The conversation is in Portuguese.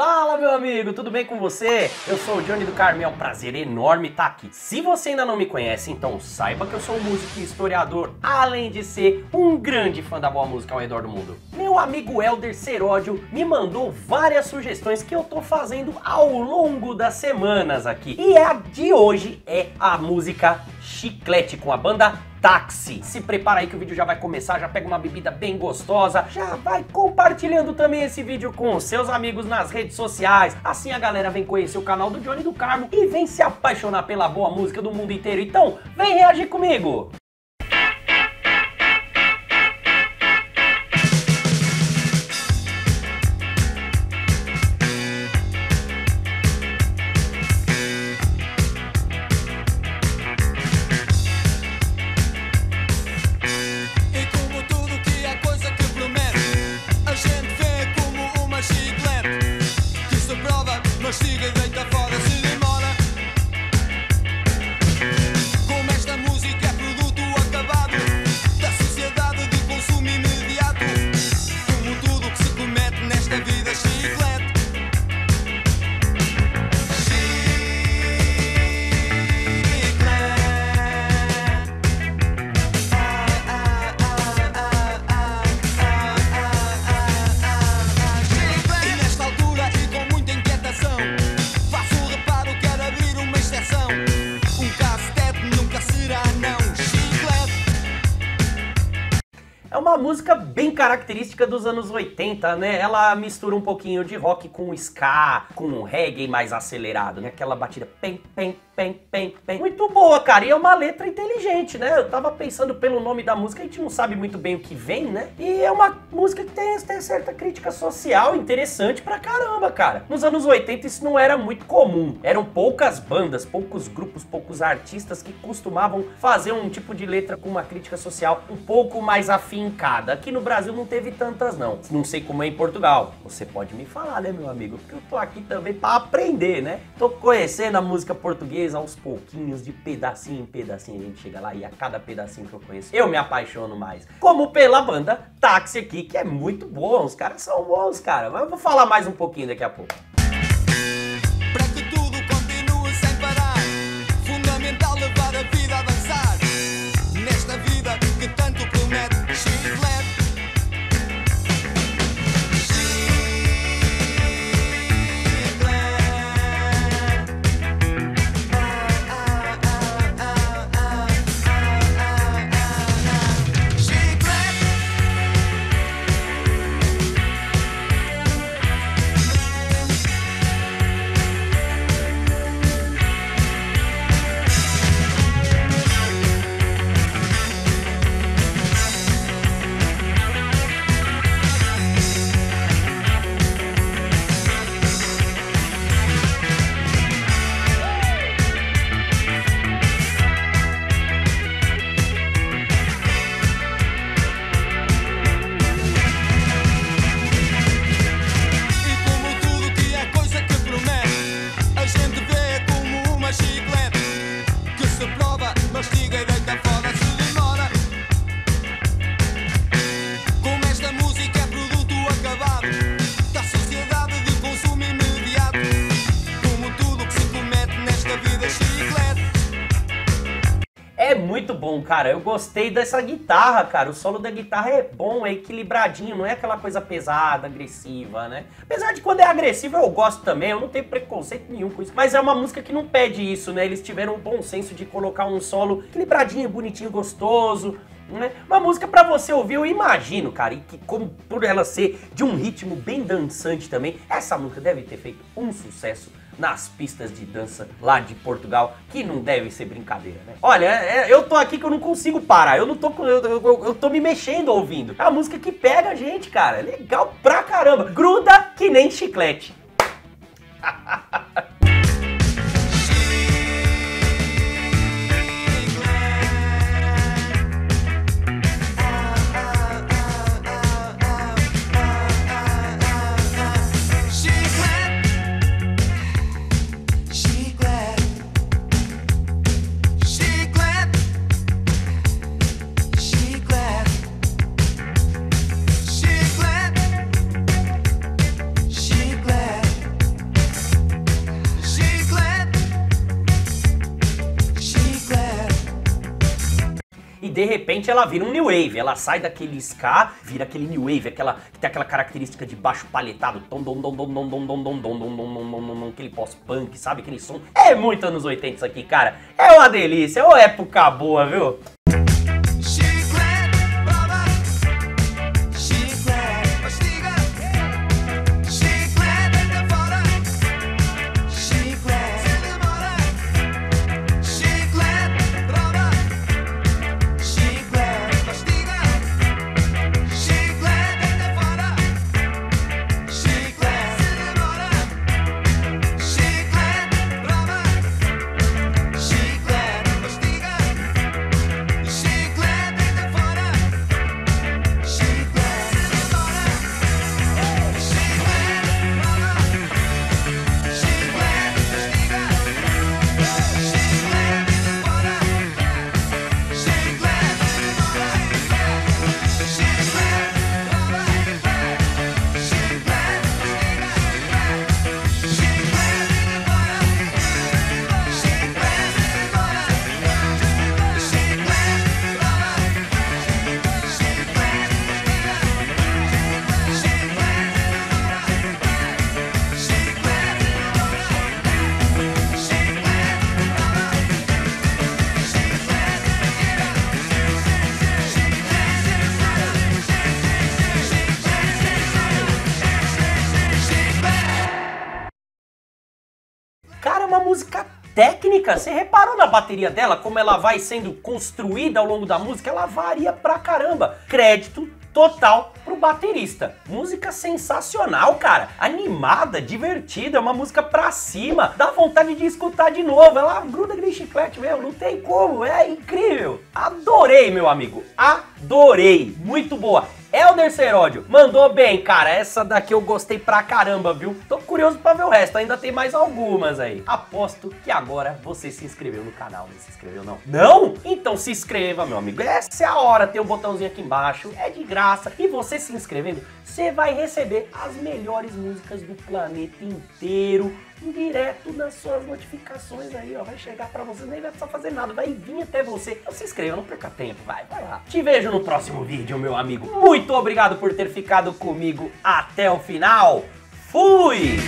Fala, meu amigo, tudo bem com você? Eu sou o Johnny do Carmo, é um prazer enorme estar aqui. Se você ainda não me conhece, então saiba que eu sou um músico e historiador, além de ser um grande fã da boa música ao redor do mundo. Meu amigo Elder Seródio me mandou várias sugestões que eu tô fazendo ao longo das semanas aqui. E a de hoje é a música Chiclete com a banda táxi. Se prepara aí que o vídeo já vai começar, já pega uma bebida bem gostosa, já vai compartilhando também esse vídeo com seus amigos nas redes sociais. Assim a galera vem conhecer o canal do Johnny do Carmo e vem se apaixonar pela boa música do mundo inteiro. Então, vem reagir comigo! Uma música bem característica dos anos 80, né? Ela mistura um pouquinho de rock com ska, com reggae mais acelerado, né? Aquela batida pem, pem, pem, pem, pem. Muito boa, cara. E é uma letra inteligente, né? Eu tava pensando pelo nome da música, a gente não sabe muito bem o que vem, né? E é uma música que tem, tem certa crítica social interessante pra caramba, cara. Nos anos 80 isso não era muito comum. Eram poucas bandas, poucos grupos, poucos artistas que costumavam fazer um tipo de letra com uma crítica social um pouco mais afincada. Aqui no Brasil não teve tantas, não. Não sei como é em Portugal. Você pode me falar, né, meu amigo? Porque eu tô aqui também pra aprender, né? Tô conhecendo a música portuguesa aos pouquinhos, de pedacinho em pedacinho. A gente chega lá e a cada pedacinho que eu conheço, eu me apaixono mais. Como pela banda Táxi aqui, que é muito boa. Os caras são bons, cara. Mas eu vou falar mais um pouquinho daqui a pouco. Cara. Eu gostei dessa guitarra, cara. O solo da guitarra é bom, é equilibradinho, não é aquela coisa pesada, agressiva, né? Apesar de quando é agressiva eu gosto também, eu não tenho preconceito nenhum com isso. Mas é uma música que não pede isso, né? Eles tiveram o bom senso de colocar um solo equilibradinho, bonitinho, gostoso. Né? Uma música pra você ouvir, eu imagino, cara, e que como por ela ser de um ritmo bem dançante também, essa música deve ter feito um sucesso nas pistas de dança lá de Portugal, que não deve ser brincadeira, né? Olha, é- eu tô aqui que eu não consigo parar, eu não tô, eu, eu- eu tô me mexendo ouvindo. É uma música que pega a gente, cara, é legal pra caramba, gruda que nem chiclete, de repente ela vira um new wave. Ela sai daquele ska, vira aquele new wave, aquela que tem aquela característica de baixo paletado, tom dom dom dom dom dom dom dom dom dom dom dom dom aquele pós-punk, sabe aquele som? É muito anos 80 isso aqui, cara. É uma delícia, é uma época boa, viu? Música técnica. Você reparou na bateria dela, como ela vai sendo construída ao longo da música? Ela varia pra caramba. Crédito total pro baterista. Música sensacional, cara. Animada, divertida, é uma música pra cima. Dá vontade de escutar de novo. Ela gruda aquele chiclete mesmo, não tem como. É incrível. Adorei, meu amigo. Adorei. Muito boa. Elder Seródio, mandou bem, cara. Essa daqui eu gostei pra caramba, viu? Tô curioso pra ver o resto. Ainda tem mais algumas aí. Aposto que agora você se inscreveu no canal. Não se inscreveu, não? Não? Então se inscreva, meu amigo. Essa é a hora. Tem um botãozinho aqui embaixo. É de graça. E você se inscrevendo, você vai receber as melhores músicas do planeta inteiro direto nas suas notificações aí, ó. Vai chegar pra você, nem vai precisar fazer nada, vai vir até você. Então se inscreva, não perca tempo, vai, vai lá. Te vejo no próximo vídeo, meu amigo. Muito obrigado por ter ficado comigo até o final. Fui!